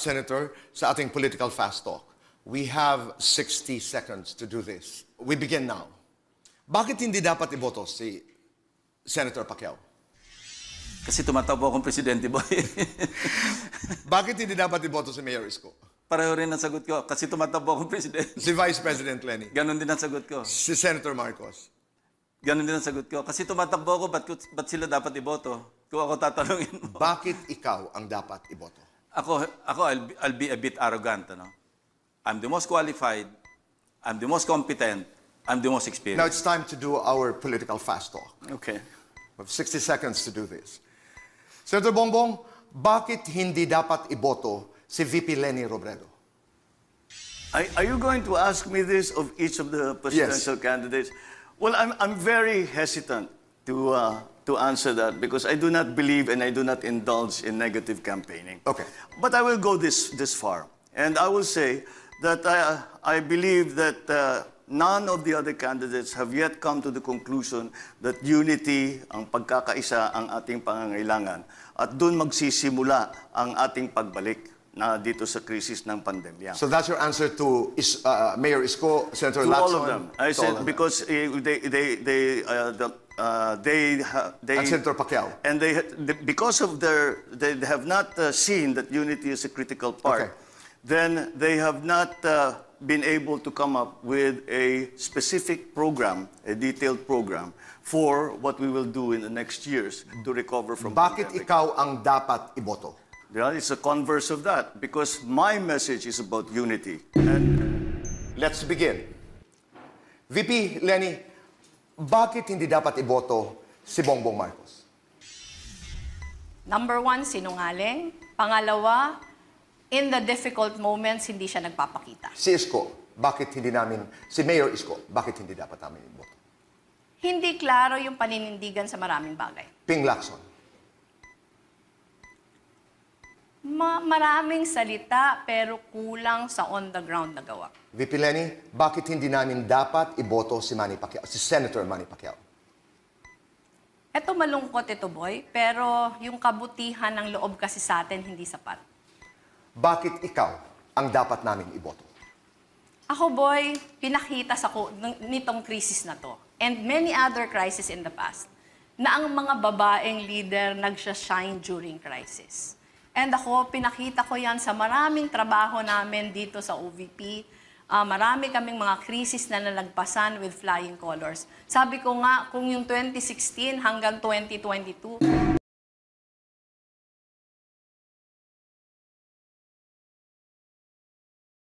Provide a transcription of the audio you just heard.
Senator, sa ating political fast talk. We have 60 seconds to do this. We begin now. Bakit hindi dapat iboto si Senator Pacquiao? Kasi tumatakbo akong presidente, boy. Bakit hindi dapat iboto si Mayor Isko? Pareho rin ang sagot ko. Kasi tumatakbo akong presidente. Si Vice President Lenny? Ganon din ang sagot ko. Si Senator Marcos? Ganon din ang sagot ko. Kasi tumatakbo ako, ba't, ba't sila dapat iboto? Kung ako tatanungin mo. Bakit ikaw ang dapat iboto? Ako, ako I'll, be, I'll be a bit arrogant. Ano? I'm the most qualified. I'm the most competent. I'm the most Now experienced. it's time to do our political fast talk. Okay. We have 60 seconds to do this. Senator Bongbong, bakit hindi dapat iboto si VP Lenny Robredo? Are, are you going to ask me this of each of the presidential candidates? Well, I'm, I'm very hesitant to, uh, to answer that because I do not believe and I do not indulge in negative campaigning. Okay. But I will go this, this far. And I will say that I, I believe that uh, none of the other candidates have yet come to the conclusion that unity, ang pagkakaisa, ang ating pangangailangan. At doon magsisimula ang ating pagbalik na dito sa krisis ng pandemya. So that's your answer to is, uh, Mayor Isko, Senator to Lacson? all of them. I said them. because uh, they they they uh, the, uh, they ha- they And Senator Pacquiao. and they ha- the- because of their they have not uh, seen that unity is a critical part. Okay. Then they have not uh, been able to come up with a specific program, a detailed program for what we will do in the next years to recover from. Bakit pandemic. ikaw ang dapat iboto? Yeah, it's a converse of that because my message is about unity and Let's begin. VP Lenny, bakit hindi dapat iboto si Bongbong Marcos? Number one, sinungaling. Pangalawa, in the difficult moments, hindi siya nagpapakita. Si Isko, bakit hindi namin, si Mayor Isko, bakit hindi dapat namin iboto? Hindi klaro yung paninindigan sa maraming bagay. Ping Lacson, Ma- maraming salita pero kulang sa on-the-ground na gawa. VP Lenny, bakit hindi namin dapat iboto si Manny Pacquiao, si Senator Manny Pacquiao? Ito malungkot ito, boy, pero yung kabutihan ng loob kasi sa atin hindi sapat. Bakit ikaw ang dapat namin iboto? Ako, boy, pinakita sa ko ng- nitong krisis na to and many other crises in the past na ang mga babaeng leader nagsha-shine during crisis. And ako, pinakita ko yan sa maraming trabaho namin dito sa OVP. Ah, marami kaming mga krisis na nalagpasan with flying colors. Sabi ko nga, kung yung 2016 hanggang 2022,